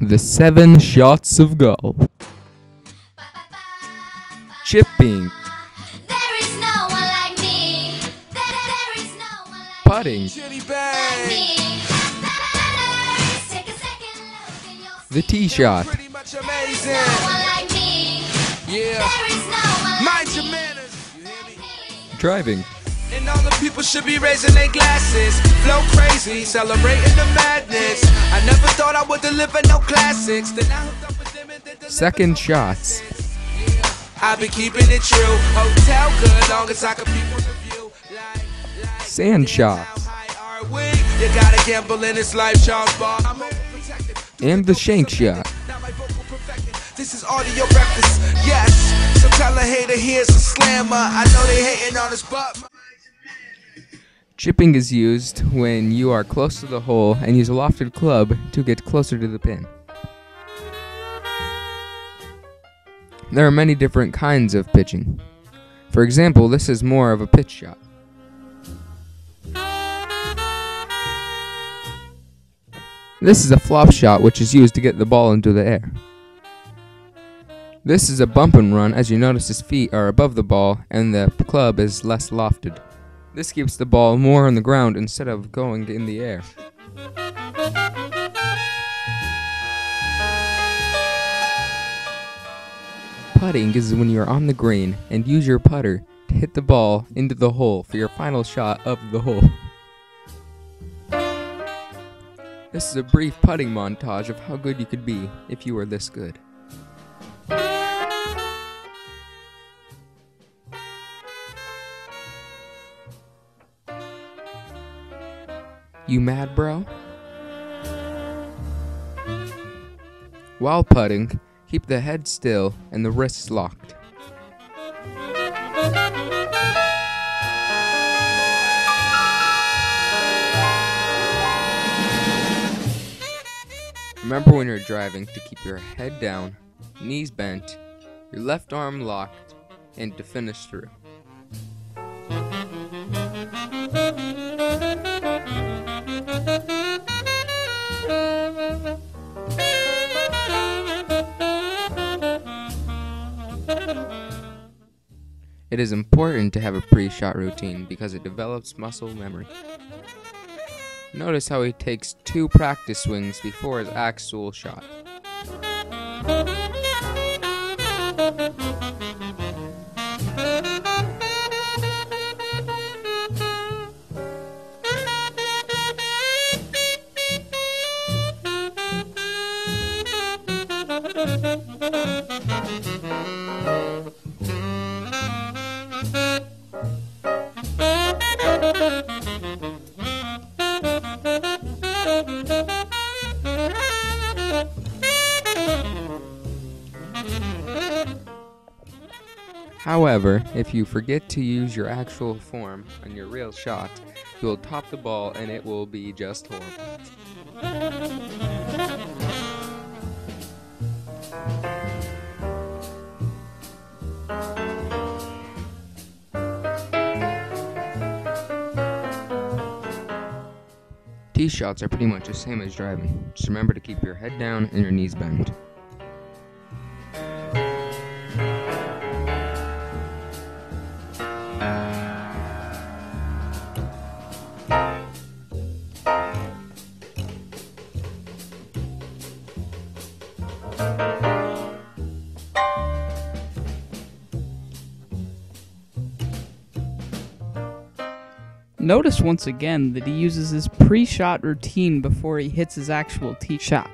The seven shots of golf. Chipping, There is no one like me. There, there is no one like putting, Chitty like bang. me. Take a second look in your the tee shot, Pretty much No amazing. one like me. Yeah. There is no one like Mind your me. manners. You hear me? driving, And all the people should be raising their glasses. Flow crazy, celebrating the madness. I never thought I would deliver no classics. Then I hooked up with them and they second shots, I've been keeping it true. Hotel good, long as I can peep on the view. Like, like, sand shots, high are we? You gotta gamble in this life, Charles Bar. I'm and the shank shot. Now my vocal perfected. This is audio breakfast, yes. So tell a hater here's a slammer. I know they hating on us, but. Chipping is used when you are close to the hole and use a lofted club to get closer to the pin. There are many different kinds of pitching. For example, this is more of a pitch shot. This is a flop shot, which is used to get the ball into the air. This is a bump and run, as you notice his feet are above the ball and the club is less lofted. This keeps the ball more on the ground instead of going in the air. Putting is when you're on the green and use your putter to hit the ball into the hole for your final shot of the hole. This is a brief putting montage of how good you could be if you were this good. You mad, bro? While putting, keep the head still and the wrists locked. Remember when you're driving to keep your head down, knees bent, your left arm locked, and to finish through. It is important to have a pre shot routine because it develops muscle memory. Notice how he takes two practice swings before his actual shot. However, if you forget to use your actual form on your real shot, you will top the ball and it will be just horrible. Tee shots are pretty much the same as driving. Just remember to keep your head down and your knees bent. Notice once again that he uses his pre shot routine before he hits his actual tee shot.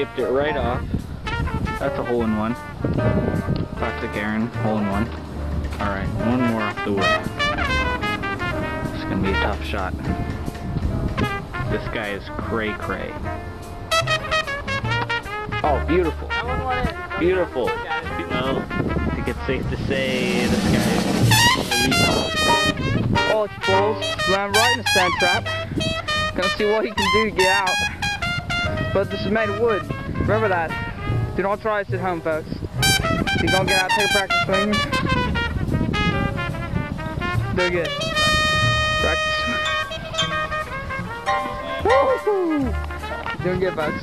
Skipped it right off. That's a hole in one. Classic Aaron, hole in one. Alright, one more off the wood. It's gonna be a tough shot. This guy is cray cray. Oh, beautiful. Beautiful. Well, I think it's safe to say this guy is. Oh, it's balls. Land right in the sand trap. Gonna see what he can do to get out. But this is made of wood. Remember that. Do not try this at home, folks. You're gonna get out, take practice swing. Do good. Practice. Woo! Doing good, folks.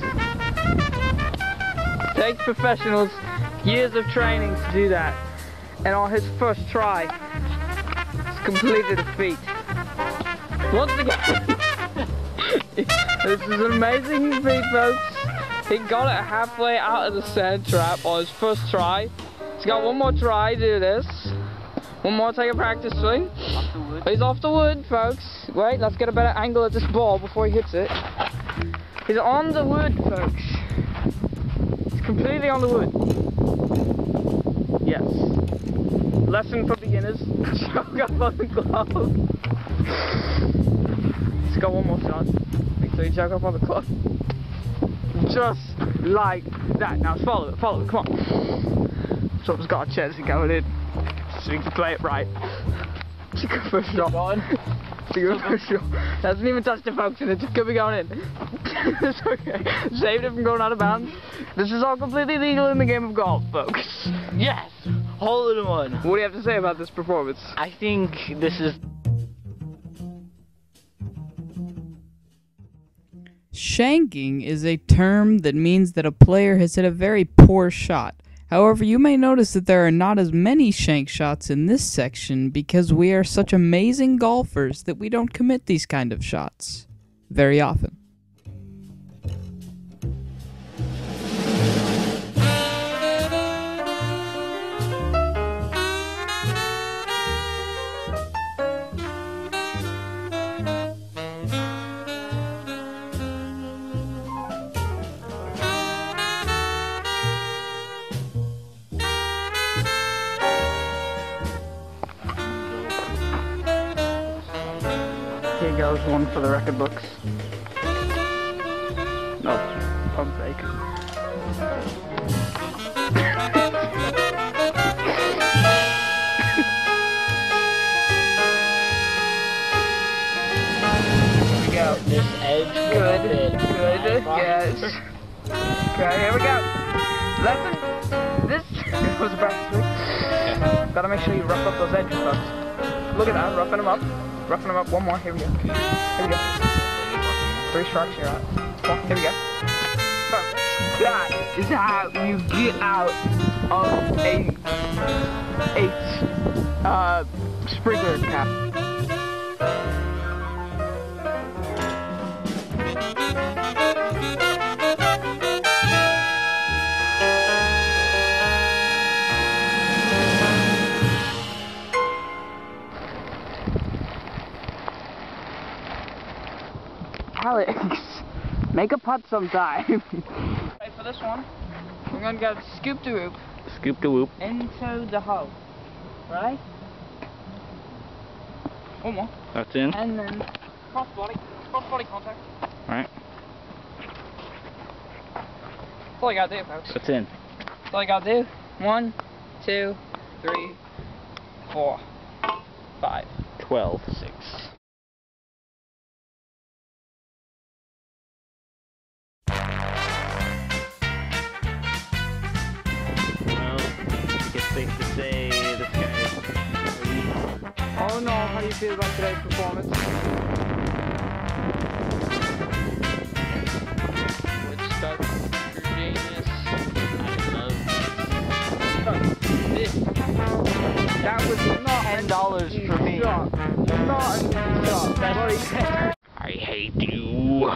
Takes professionals years of training to do that. And on his first try, He's completed a feat. Once again, this is amazing feat, folks. He got it halfway out of the sand trap on his first try. He's got one more try to do this. One more take a practice swing. He's off the wood, folks. Wait, let's get a better angle at this ball before he hits it. He's on the wood, folks. He's completely on the wood. Yes. Lesson for beginners. Choke up on the glove. Let's go one more shot. Sure you choke up on the glove. Just like that. Now follow it, follow it, come on. Someone's got a chance of going in. So you can play it right. A good first shot. It's a good first shot. Hasn't even touched the folks and it just could be going in. it's okay. Saved it from going out of bounds. This is all completely legal in the game of golf, folks. Yes! Hole in one. What do you have to say about this performance? I think this is Shanking is a term that means that a player has hit a very poor shot. However, you may notice that there are not as many shank shots in this section because we are such amazing golfers that we don't commit these kind of shots very often. Here goes one for the record books. No, I'm fake. Here we go. this edge. Good, good, yes. Okay, here we go. Lesson. This was a practice week. Gotta make sure you rough up those edges, folks. Look at that, roughing them up. Roughing them up. One more. Here we go. Here we go. Three strikes. You're out. Come here we go. That is how you get out of a a uh sprinkler cap. Make a putt sometime. Right, for this one, we're gonna go scoop the rope Scoop the whoop. into the hole. Right? One more. That's in. And then cross body, cross body contact. Right. That's all you gotta do, folks. That's in. That's all you gotta do. One, two, three, four, five, Twelve. six. Oh no, how do you feel about today's performance? Which stuck your genius. This, that was not Ten dollars an for easy me. shot. Not an easy shot. I hate you.